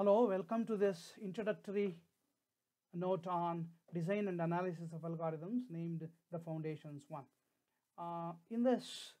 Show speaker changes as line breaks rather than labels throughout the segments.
Hello, welcome to this introductory note on design and analysis of algorithms named the Foundations 1. Uh, in this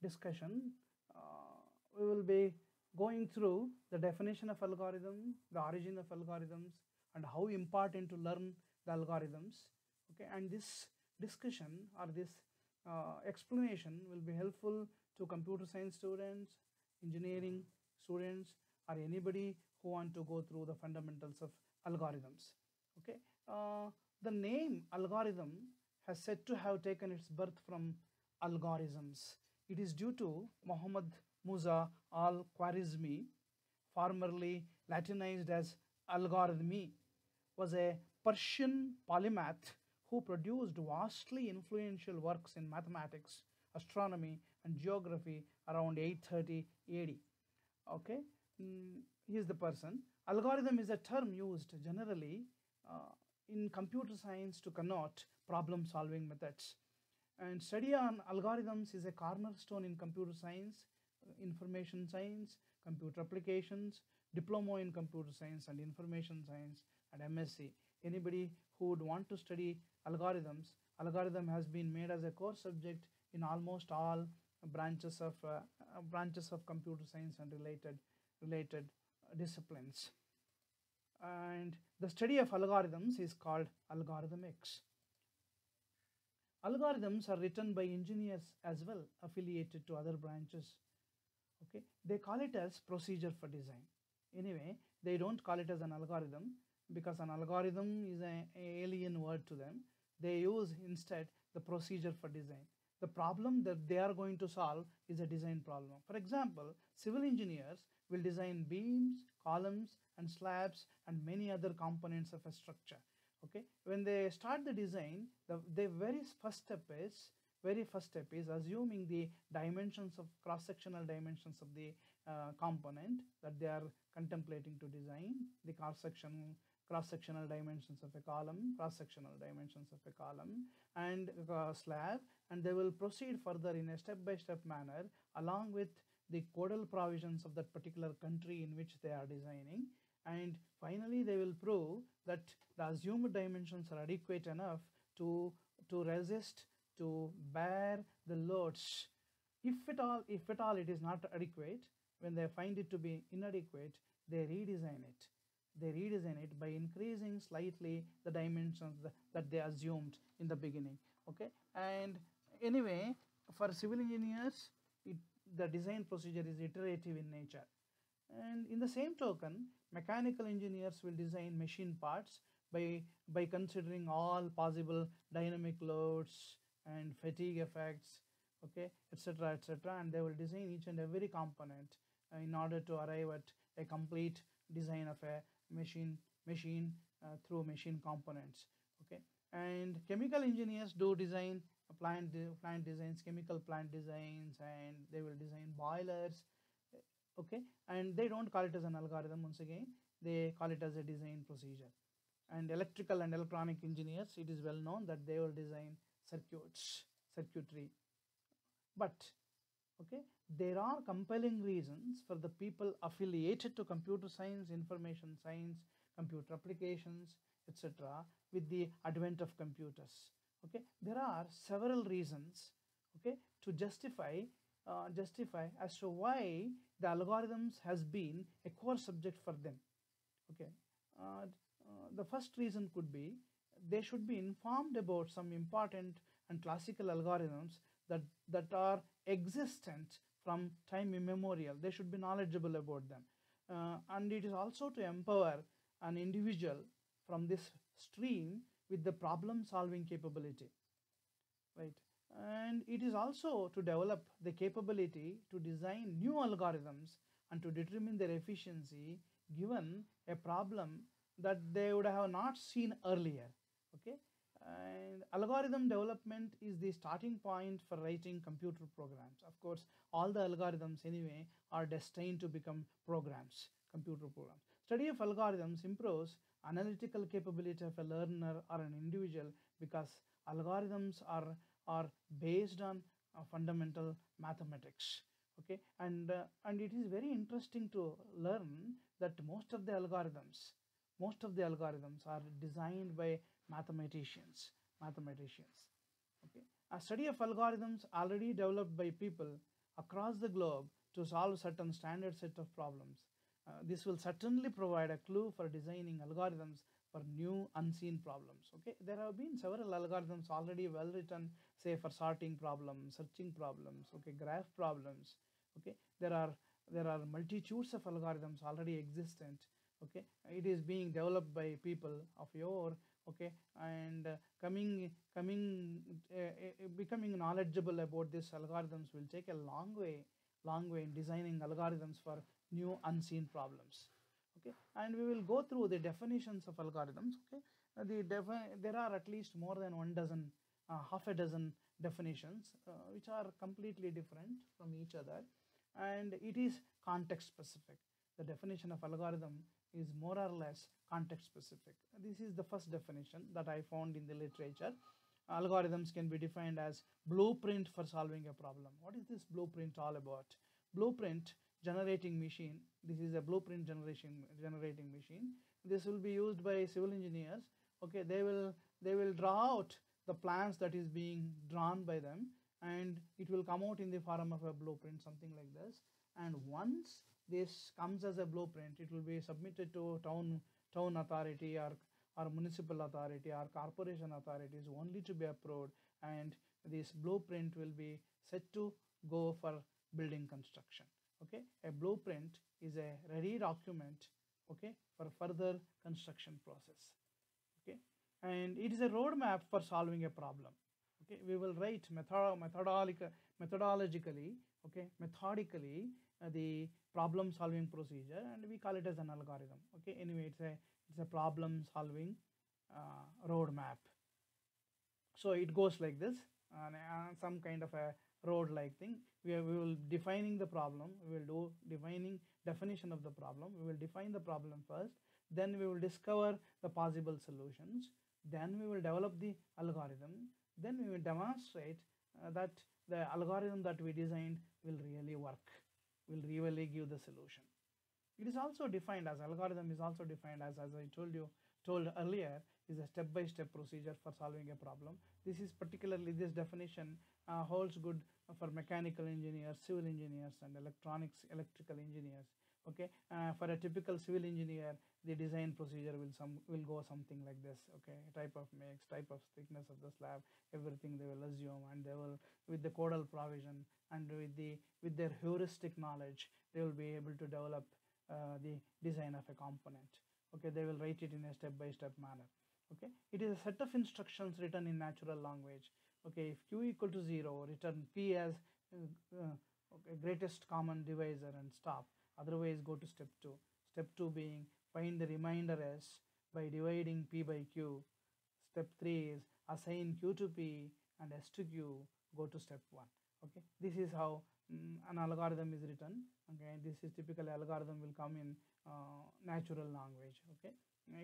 discussion, uh, we will be going through the definition of algorithm, the origin of algorithms, and how important to learn the algorithms. Okay, and this discussion or this uh, explanation will be helpful to computer science students, engineering students, or anybody who want to go through the fundamentals of algorithms. Okay, uh, the name algorithm has said to have taken its birth from algorithms. It is due to Muhammad Musa al Khwarizmi, formerly Latinized as Algorithmi, was a Persian polymath who produced vastly influential works in mathematics, astronomy, and geography around 830 AD. Okay, mm, he is the person. Algorithm is a term used generally uh, in computer science to connote problem solving methods. And study on algorithms is a cornerstone in computer science, uh, information science, computer applications, diploma in computer science and information science, and MSc. Anybody who would want to study algorithms, algorithm has been made as a core subject in almost all branches of uh, uh, branches of computer science and related related disciplines. And the study of algorithms is called algorithmics. Algorithms are written by engineers as well, affiliated to other branches. Okay, they call it as procedure for design. Anyway, they don't call it as an algorithm because an algorithm is an alien word to them. They use instead the procedure for design. The problem that they are going to solve is a design problem. For example, civil engineers will design beams, columns, and slabs and many other components of a structure. Okay, when they start the design, the, the very first step is very first step is assuming the dimensions of cross-sectional dimensions of the uh, component that they are contemplating to design, the cross-sectional cross-sectional dimensions of a column, cross-sectional dimensions of a column and slab and they will proceed further in a step-by-step -step manner along with the codal provisions of that particular country in which they are designing and finally they will prove that the assumed dimensions are adequate enough to, to resist, to bear the loads. If at all, if at all it is not adequate, when they find it to be inadequate, they redesign it they redesign it by increasing slightly the dimensions that they assumed in the beginning okay? And anyway for civil engineers it, the design procedure is iterative in nature. And in the same token mechanical engineers will design machine parts by by considering all possible dynamic loads and fatigue effects okay etc etc and they will design each and every component in order to arrive at a complete design of a machine machine uh, through machine components okay? And chemical engineers do design plant de plant designs chemical plant designs and they will design boilers okay? And they don't call it as an algorithm once again they call it as a design procedure. And electrical and electronic engineers it is well known that they will design circuits circuitry. But okay there are compelling reasons for the people affiliated to computer science information science computer applications etc with the advent of computers. Okay? There are several reasons okay to justify uh, justify as to why the algorithms has been a core subject for them. Okay? Uh, uh, the first reason could be they should be informed about some important and classical algorithms that that are existent from time immemorial. They should be knowledgeable about them. Uh, and it is also to empower an individual from this stream with the problem solving capability right? And it is also to develop the capability to design new algorithms and to determine their efficiency given a problem that they would have not seen earlier okay and algorithm development is the starting point for writing computer programs. Of course all the algorithms anyway are destined to become programs computer programs. Study of algorithms improves analytical capability of a learner or an individual because algorithms are are based on uh, fundamental mathematics okay? And uh, and it is very interesting to learn that most of the algorithms most of the algorithms are designed by mathematicians mathematicians okay? A study of algorithms already developed by people across the globe to solve certain standard set of problems. Uh, this will certainly provide a clue for designing algorithms for new unseen problems okay? There have been several algorithms already well written say for sorting problems searching problems okay graph problems okay? There are there are multitudes of algorithms already existent okay? It is being developed by people of yore okay? And uh, coming coming uh, uh, becoming knowledgeable about these algorithms will take a long way long way in designing algorithms for new unseen problems. Okay? And we will go through the definitions of algorithms okay? The defi- there are at least more than one dozen uh, half a dozen definitions uh, which are completely different from each other. And it is context specific. The definition of algorithm is more or less context specific. This is the first definition that i found in the literature. Algorithms can be defined as blueprint for solving a problem. What is this blueprint all about? Blueprint generating machine. This is a blueprint generation generating machine. This will be used by civil engineers. Okay they will they will draw out the plans that is being drawn by them and it will come out in the form of a blueprint something like this. And once this comes as a blueprint. It will be submitted to town town authority or or municipal authority or corporation authorities only to be approved. And this blueprint will be set to go for building construction. Okay? A blueprint is a ready document okay for further construction process. Okay? And it is a roadmap for solving a problem. Okay? We will write method methodological methodologically okay methodically the problem solving procedure and we call it as an algorithm. Okay anyway it's a it's a problem solving uh, roadmap. So it goes like this and uh, some kind of a road like thing. We, are, we will defining the problem we will do defining definition of the problem we will define the problem first then we will discover the possible solutions then we will develop the algorithm then we will demonstrate uh, that the algorithm that we designed will really work will really give the solution. It is also defined as algorithm is also defined as as i told you told earlier is a step by step procedure for solving a problem. This is particularly this definition uh, holds good for mechanical engineers civil engineers and electronics electrical engineers okay? Uh, for a typical civil engineer the design procedure will some will go something like this okay? Type of mix type of thickness of the slab everything they will assume and they will with the codal provision and with the with their heuristic knowledge they will be able to develop uh, the design of a component. Okay? They will write it in a step by step manner. Okay? It is a set of instructions written in natural language. Okay? If q equal to 0 return p as uh, uh, okay, greatest common divisor and stop otherwise go to step 2 step 2 being find the remainder s by dividing p by q. Step 3 is assign q to p and s to q go to step 1 okay? This is how mm, an algorithm is written. Okay? This is typical algorithm will come in uh, natural language. Okay?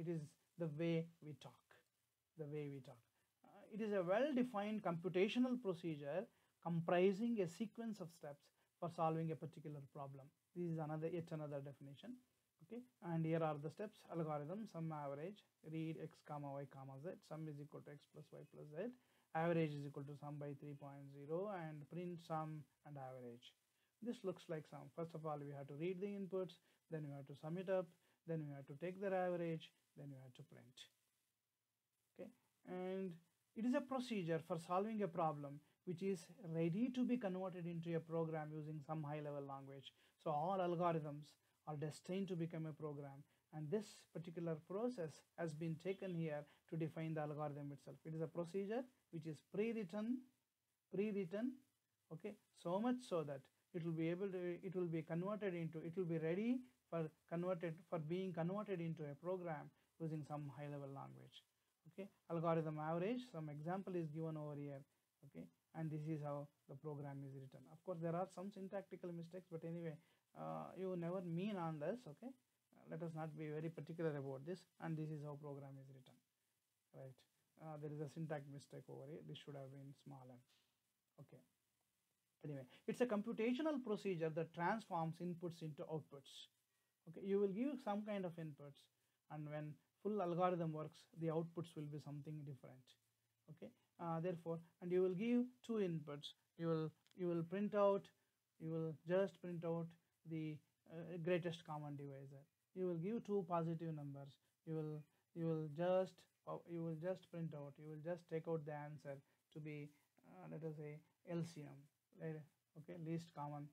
It is the way we talk. The way we talk. Uh, it is a well defined computational procedure comprising a sequence of steps for solving a particular problem. This is another yet another definition okay? And here are the steps. Algorithm sum average read x comma y comma z. Sum is equal to x plus y plus z. Average is equal to sum by 3.0 and print sum and average. This looks like sum. First of all we have to read the inputs then we have to sum it up then we have to take their average then we have to print. Okay? And it is a procedure for solving a problem which is ready to be converted into a program using some high level language. So all algorithms are destined to become a program. And this particular process has been taken here to define the algorithm itself. It is a procedure which is pre-written pre-written okay? So much so that it will be able to it will be converted into it will be ready for converted for being converted into a program using some high level language okay? Algorithm average some example is given over here okay and this is how the program is written. Of course there are some syntactical mistakes but anyway uh, you never mean on this okay? Uh, let us not be very particular about this and this is how program is written right? Uh, there is a syntax mistake over here. This should have been smaller okay? Anyway it's a computational procedure that transforms inputs into outputs okay? You will give some kind of inputs and when full algorithm works the outputs will be something different okay? Uh, therefore and you will give two inputs. You will you will print out you will just print out the uh, greatest common divisor. You will give two positive numbers. You will you will just uh, you will just print out you will just take out the answer to be uh, let us say LCM okay? Least common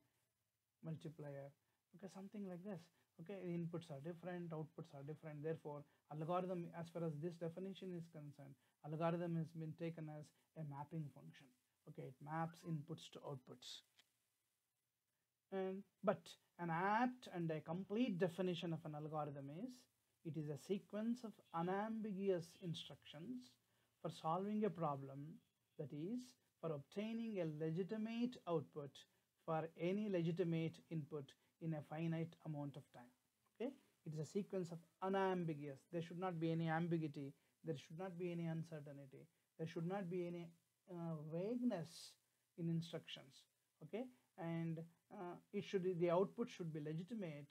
multiplier. Okay? Something like this okay inputs are different outputs are different. Therefore algorithm as far as this definition is concerned algorithm has been taken as a mapping function. Okay it maps inputs to outputs. And but an apt and a complete definition of an algorithm is it is a sequence of unambiguous instructions for solving a problem that is for obtaining a legitimate output for any legitimate input in a finite amount of time okay? It is a sequence of unambiguous. There should not be any ambiguity. There should not be any uncertainty. There should not be any uh, vagueness in instructions okay? And uh, it should be the output should be legitimate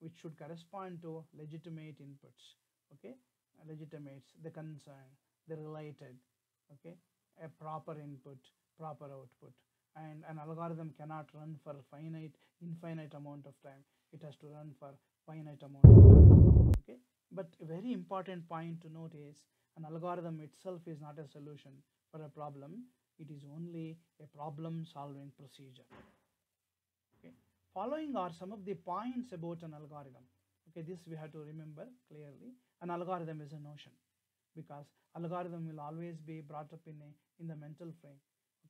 which should correspond to legitimate inputs okay? Legitimates the concern the related okay? A proper input proper output and an algorithm cannot run for finite infinite amount of time. It has to run for finite amount of time. Okay? But a very important point to note is an algorithm itself is not a solution for a problem. It is only a problem solving procedure. Okay? Following are some of the points about an algorithm. Okay? This we have to remember clearly. An algorithm is a notion because algorithm will always be brought up in a in the mental frame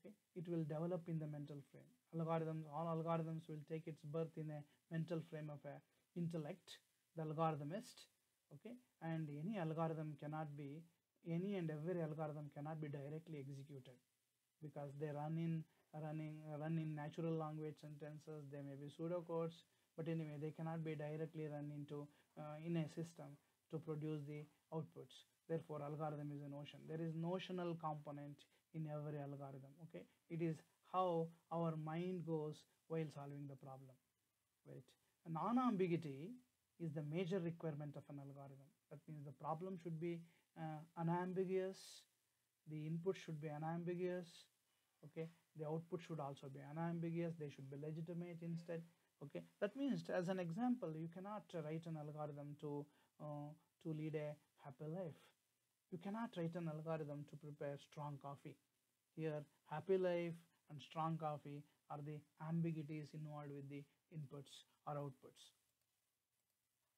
okay it will develop in the mental frame. Algorithms all algorithms will take its birth in a mental frame of a intellect the algorithmist okay? And any algorithm cannot be any and every algorithm cannot be directly executed because they run in running run in natural language sentences they may be pseudocodes but anyway they cannot be directly run into uh, in a system to produce the outputs. Therefore algorithm is a notion. There is notional component in every algorithm okay? It is how our mind goes while solving the problem right? Non-ambiguity is the major requirement of an algorithm. That means the problem should be uh, unambiguous the input should be unambiguous okay? The output should also be unambiguous they should be legitimate instead okay? That means as an example you cannot write an algorithm to uh, to lead a happy life you cannot write an algorithm to prepare strong coffee. Here happy life and strong coffee are the ambiguities involved with the inputs or outputs.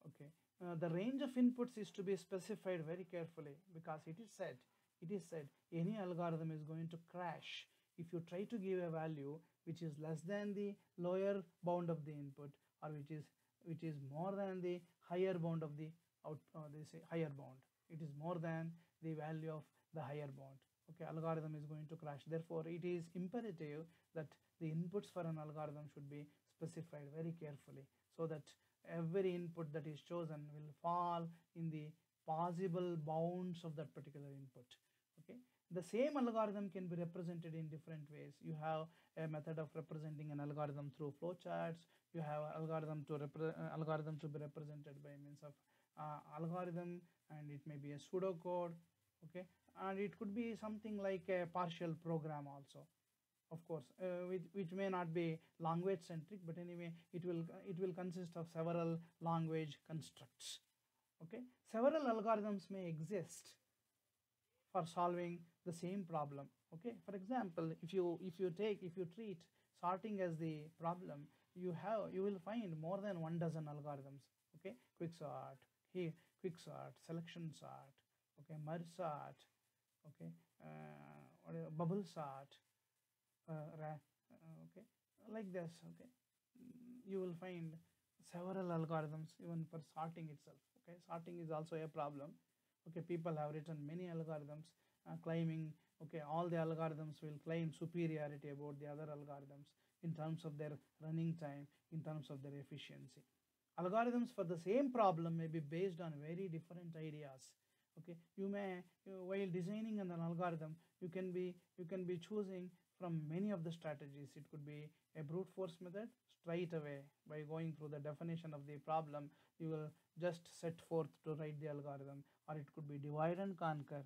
Okay. Uh, the range of inputs is to be specified very carefully because it is said it is said any algorithm is going to crash if you try to give a value which is less than the lower bound of the input or which is which is more than the higher bound of the out uh, say higher bound it is more than the value of the higher bound okay algorithm is going to crash. Therefore it is imperative that the inputs for an algorithm should be specified very carefully so that every input that is chosen will fall in the possible bounds of that particular input. Okay the same algorithm can be represented in different ways. You have a method of representing an algorithm through flowcharts. You have algorithm to uh, algorithm to be represented by means of uh, algorithm and it may be a pseudocode okay? And it could be something like a partial program also of course uh, which, which may not be language centric but anyway it will it will consist of several language constructs okay? Several algorithms may exist for solving the same problem okay? For example if you if you take if you treat sorting as the problem you have you will find more than one dozen algorithms okay? Quick sort here quick sort selection sort okay? Merge sort okay? Uh, bubble sort uh, uh, okay? Like this okay? You will find several algorithms even for sorting itself okay? Sorting is also a problem okay people have written many algorithms uh, claiming okay all the algorithms will claim superiority about the other algorithms in terms of their running time in terms of their efficiency. Algorithms for the same problem may be based on very different ideas. Okay you may you, while designing an algorithm you can be you can be choosing from many of the strategies. It could be a brute force method straight away. By going through the definition of the problem you will just set forth to write the algorithm. Or it could be divide and conquer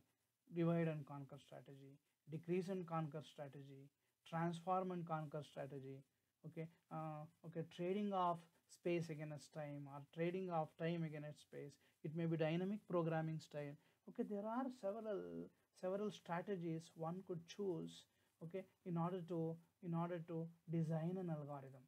divide and conquer strategy decrease and conquer strategy transform and conquer strategy. Okay uh, okay trading of space against time or trading of time against space. It may be dynamic programming style. Okay there are several several strategies one could choose okay? In order to in order to design an algorithm.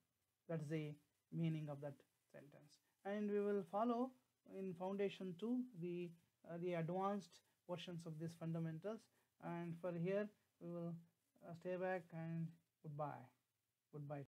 That's the meaning of that sentence. And we will follow in foundation 2 the uh, the advanced versions of these fundamentals. And for here we will uh, stay back and goodbye. Goodbye